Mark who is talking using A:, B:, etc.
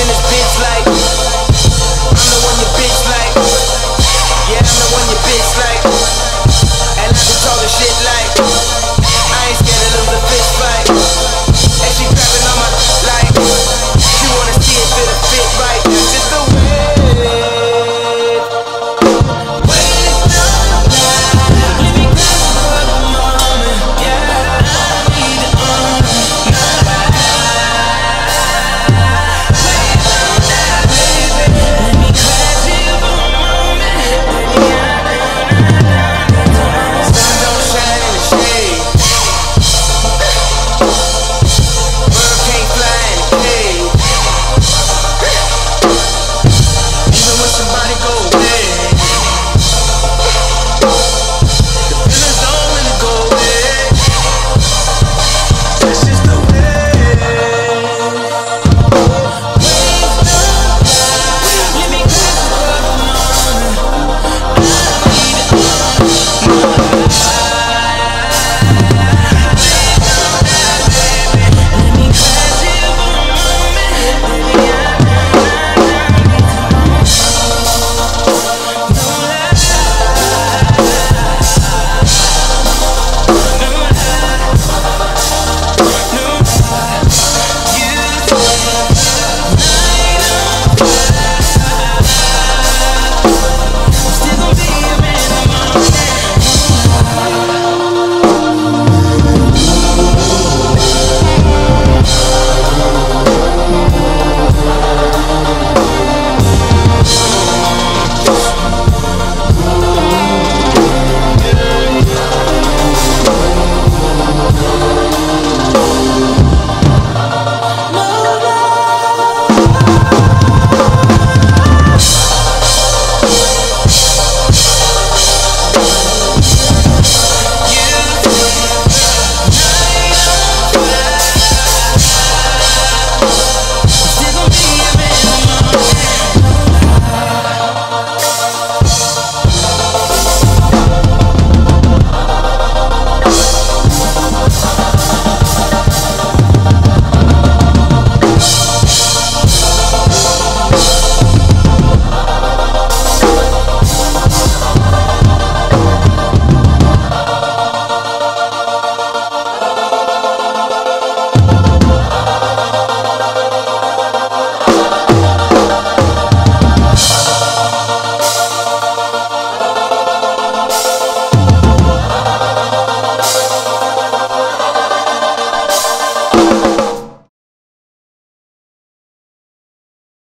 A: in this bitch like I'm the one your bitch like. Yeah, I'm the one your bitch like.